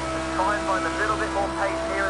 Just try and find a little bit more pace here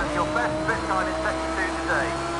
Your best split time in sector two today.